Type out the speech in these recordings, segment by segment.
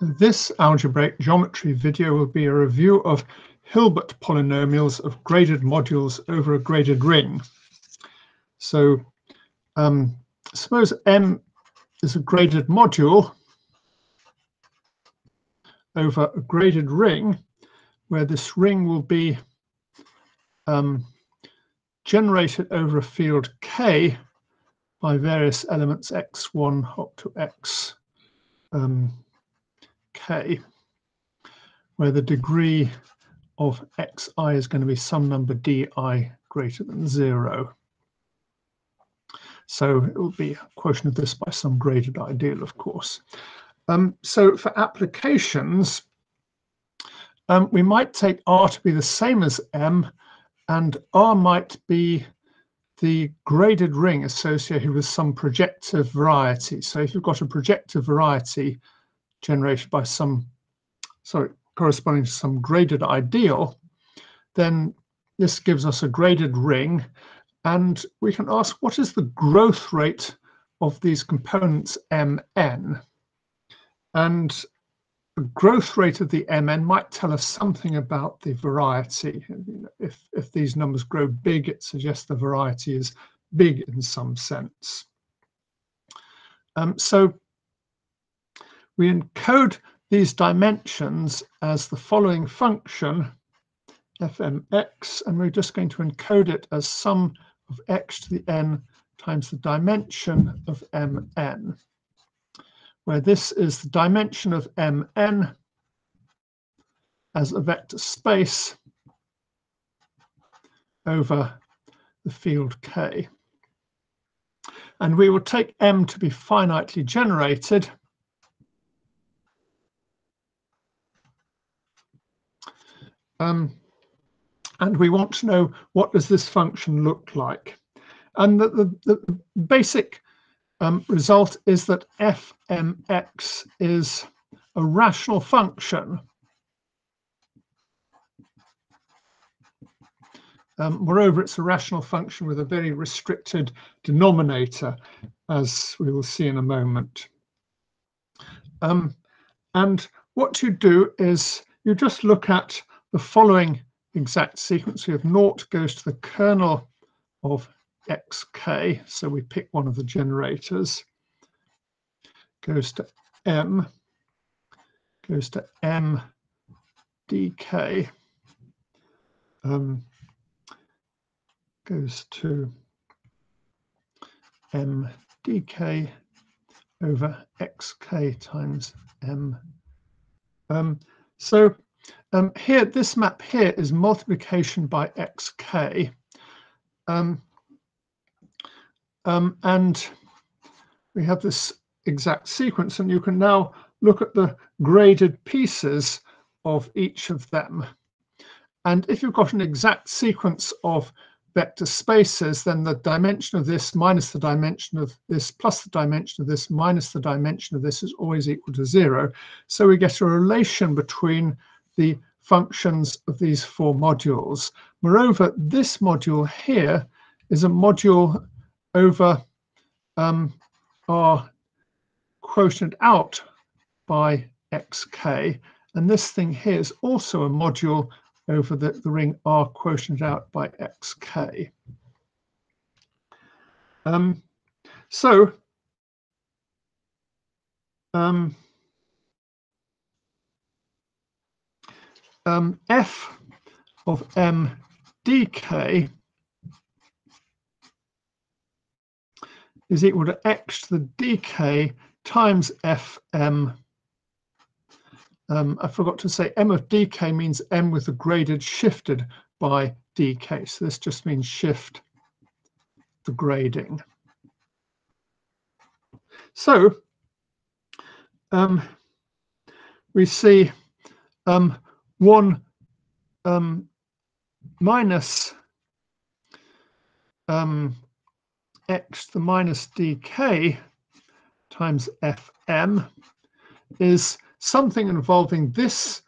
This algebraic geometry video will be a review of Hilbert polynomials of graded modules over a graded ring. So um, suppose M is a graded module over a graded ring, where this ring will be um, generated over a field K by various elements x1 up to x um, k, where the degree of xi is going to be some number di greater than zero. So it will be a quotient of this by some graded ideal, of course. Um, so for applications, um, we might take R to be the same as M, and R might be the graded ring associated with some projective variety. So if you've got a projective variety generated by some, sorry, corresponding to some graded ideal, then this gives us a graded ring. And we can ask, what is the growth rate of these components mn? And the growth rate of the mn might tell us something about the variety. If, if these numbers grow big, it suggests the variety is big in some sense. Um, so we encode these dimensions as the following function, fmx, and we're just going to encode it as sum of x to the n times the dimension of mn where this is the dimension of Mn as a vector space over the field K. And we will take M to be finitely generated. Um, and we want to know what does this function look like. And the, the, the basic um, result is that fmx is a rational function. Um, moreover, it's a rational function with a very restricted denominator, as we will see in a moment. Um, and what you do is you just look at the following exact sequence. We have naught goes to the kernel of xk, so we pick one of the generators, goes to m, goes to m dk, um, goes to m dk over xk times m. Um, so um, here, this map here is multiplication by xk. Um, um, and we have this exact sequence, and you can now look at the graded pieces of each of them. And if you've got an exact sequence of vector spaces, then the dimension of this minus the dimension of this plus the dimension of this minus the dimension of this is always equal to zero. So we get a relation between the functions of these four modules. Moreover, this module here is a module over um, R quotient out by xk. And this thing here is also a module over the, the ring R quotient out by xk. Um, so um, um, f of m dk is equal to x to the dk times fm. Um, I forgot to say m of dk means m with the graded shifted by dk. So this just means shift the grading. So um, we see um, 1 um, minus um, x to the minus dk times fm is something involving this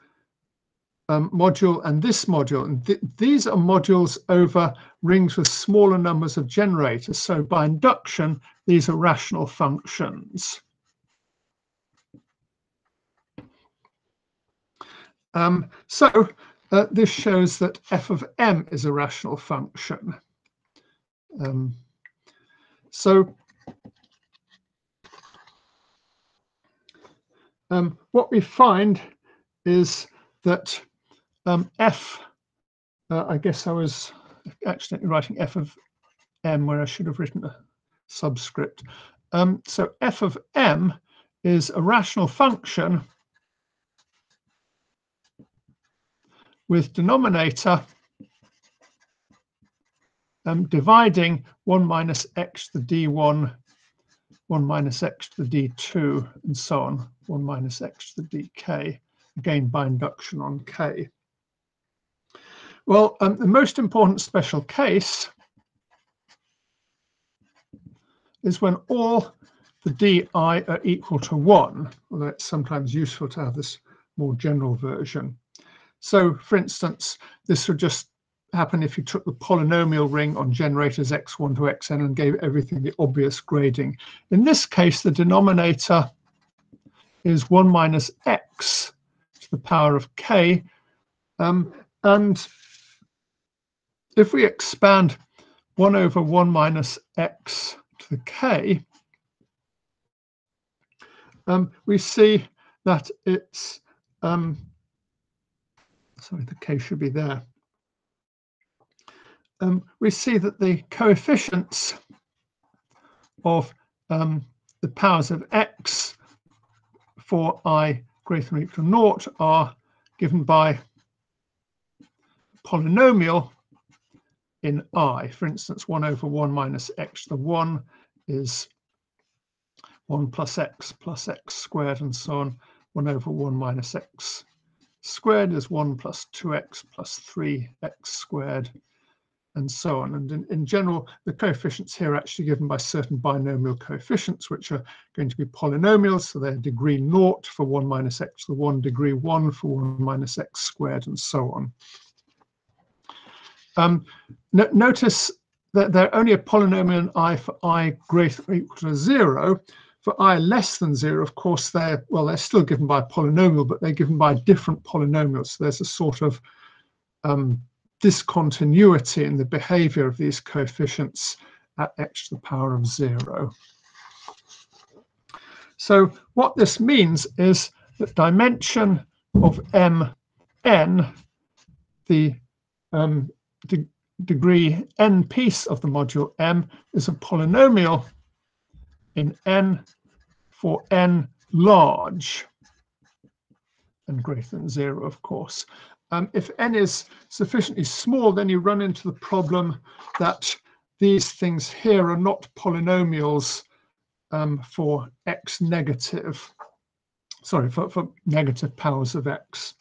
um, module and this module. And th these are modules over rings with smaller numbers of generators. So by induction, these are rational functions. Um, so uh, this shows that f of m is a rational function. Um, so um, what we find is that um, f, uh, I guess I was accidentally writing f of m where I should have written a subscript. Um, so f of m is a rational function with denominator um, dividing 1 minus x to the d1, 1 minus x to the d2, and so on, 1 minus x to the dk, again by induction on k. Well, um, the most important special case is when all the di are equal to 1, although it's sometimes useful to have this more general version. So, for instance, this would just happen if you took the polynomial ring on generators x1 to xn and gave everything the obvious grading. In this case, the denominator is 1 minus x to the power of k. Um, and if we expand 1 over 1 minus x to the k, um, we see that it's, um, sorry, the k should be there. Um, we see that the coefficients of um, the powers of x for i greater than or equal to naught are given by polynomial in i. For instance, 1 over 1 minus x to the 1 is 1 plus x plus x squared and so on. 1 over 1 minus x squared is 1 plus 2x plus 3x squared and so on. And in, in, general, the coefficients here are actually given by certain binomial coefficients, which are going to be polynomials. So they're degree naught for 1 minus x to the 1, degree 1 for 1 minus x squared, and so on. Um, no, notice that they're only a polynomial in i for i greater or equal to 0. For i less than 0, of course, they're, well, they're still given by a polynomial, but they're given by different polynomials. So there's a sort of um, discontinuity in the behavior of these coefficients at x to the power of 0. So what this means is that dimension of mn, the um, de degree n piece of the module M is a polynomial in n for n large and greater than zero, of course. Um, if n is sufficiently small, then you run into the problem that these things here are not polynomials um, for x negative, sorry, for, for negative powers of x.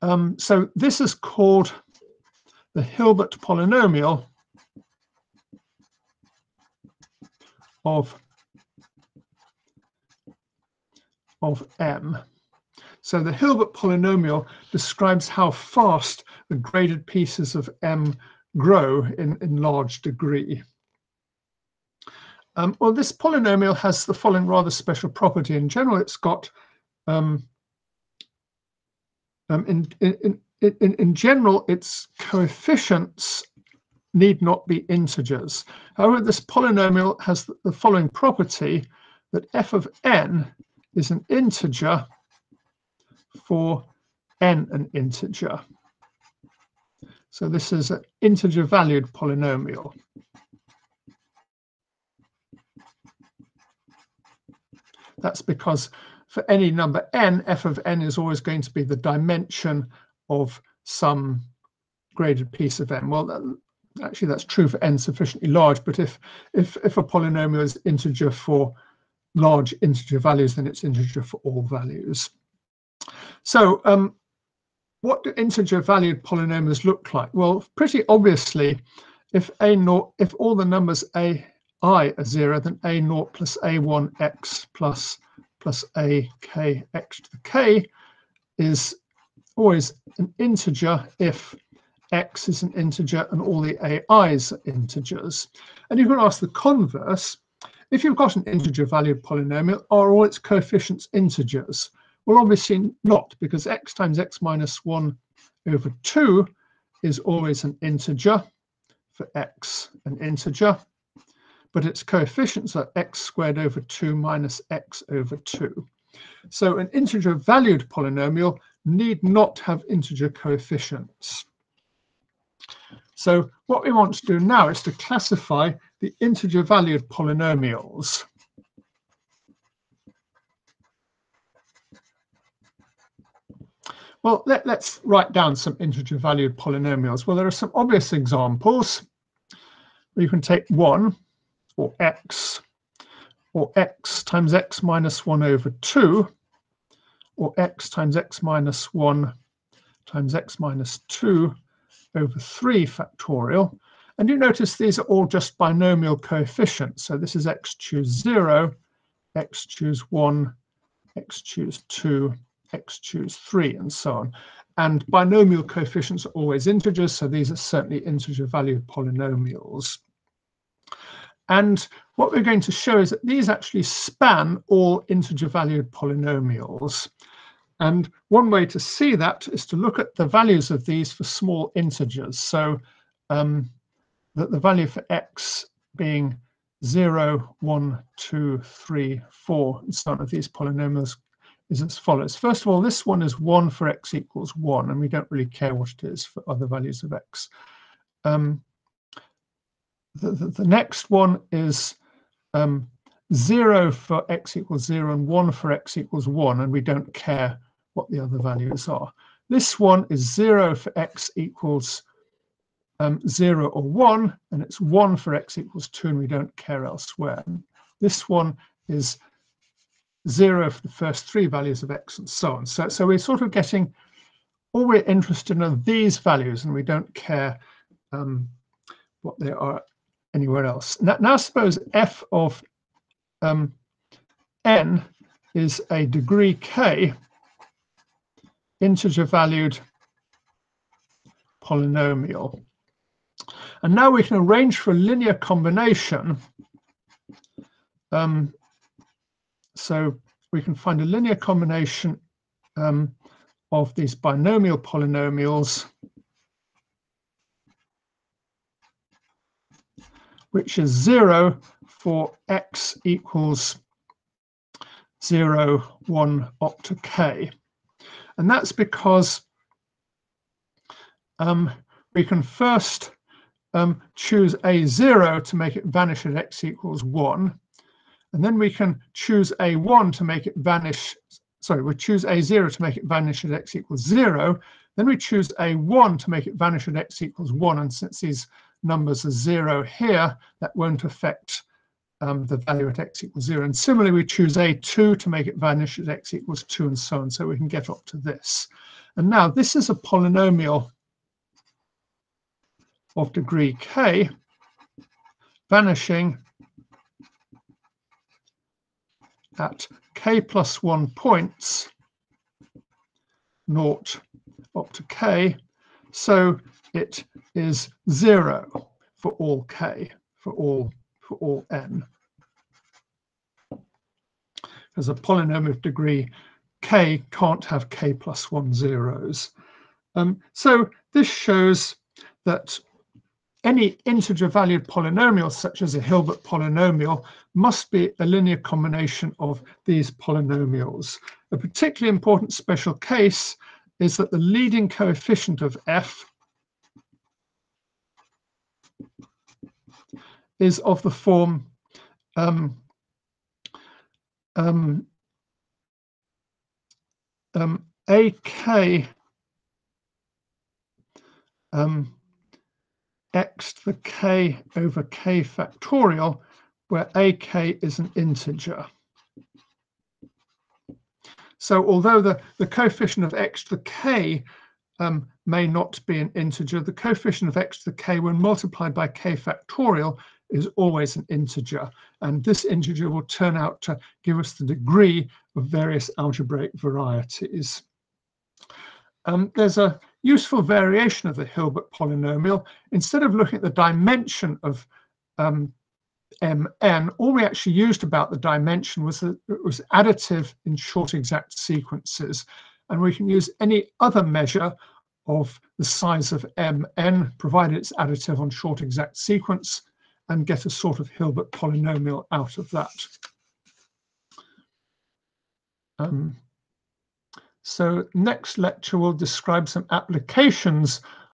Um, so this is called the Hilbert polynomial of, of M. So the Hilbert polynomial describes how fast the graded pieces of M grow in, in large degree. Um, well, this polynomial has the following rather special property. In general, it's got um, um, in, in, in, in general, its coefficients need not be integers. However, this polynomial has the following property that f of n is an integer for n an integer. So this is an integer valued polynomial. That's because for any number n, f of n is always going to be the dimension of some graded piece of n. Well, actually that's true for n sufficiently large, but if, if, if a polynomial is integer for large integer values, then it's integer for all values. So um, what do integer valued polynomials look like? Well, pretty obviously, if a naught, if all the numbers a i are zero, then a naught plus a1 x plus plus a k x to the k is always an integer if x is an integer and all the ai's are integers. And you can ask the converse, if you've got an integer valued polynomial, are all its coefficients integers? Well, obviously not, because x times x minus 1 over 2 is always an integer for x, an integer, but its coefficients are x squared over 2 minus x over 2. So an integer valued polynomial need not have integer coefficients. So what we want to do now is to classify the integer valued polynomials. Well, let, us write down some integer valued polynomials. Well, there are some obvious examples. You can take 1 or x or x times x minus 1 over 2 or x times x minus 1 times x minus 2 over 3 factorial. And you notice these are all just binomial coefficients. So this is x choose 0, x choose 1, x choose 2, x choose 3, and so on. And binomial coefficients are always integers, so these are certainly integer valued polynomials. And what we're going to show is that these actually span all integer valued polynomials. And one way to see that is to look at the values of these for small integers. So um, that the value for x being 0, 1, 2, 3, 4, and so on of these polynomials is as follows. First of all, this one is 1 for x equals 1, and we don't really care what it is for other values of x. Um, the, the, the, next one is um, 0 for x equals 0 and 1 for x equals 1, and we don't care what the other values are. This one is 0 for x equals um, 0 or 1, and it's 1 for x equals 2, and we don't care elsewhere. This one is 0 for the first three values of x, and so on. So, so we're sort of getting, all we're interested in are these values, and we don't care um, what they are anywhere else. Now, now suppose f of um, n is a degree k integer valued polynomial. And now we can arrange for a linear combination. Um, so we can find a linear combination um, of these binomial polynomials which is 0 for x equals 0, 1 up to k. And that's because um, we can first um, choose a0 to make it vanish at x equals 1. And then we can choose a1 to make it vanish. Sorry, we choose a0 to make it vanish at x equals 0. Then we choose a1 to make it vanish at x equals 1. And since these numbers are zero here, that won't affect um, the value at x equals zero. And similarly, we choose a2 to make it vanish at x equals two and so on. So we can get up to this. And now this is a polynomial of degree k vanishing at k plus one points, naught up to k. So it is zero for all k, for all, for all n. As a polynomial of degree k can't have k plus one zeros. Um, so this shows that any integer valued polynomial, such as a Hilbert polynomial, must be a linear combination of these polynomials. A particularly important special case is that the leading coefficient of f is of the form um, um, um, ak um, x to the k over k factorial, where ak is an integer. So although the, the coefficient of x to the k um, may not be an integer, the coefficient of x to the k when multiplied by k factorial is always an integer. And this integer will turn out to give us the degree of various algebraic varieties. Um, there's a useful variation of the Hilbert polynomial. Instead of looking at the dimension of um, mn, all we actually used about the dimension was that it was additive in short exact sequences. And we can use any other measure of the size of mn, provided it's additive on short exact sequence, and get a sort of Hilbert polynomial out of that. Um, so next lecture will describe some applications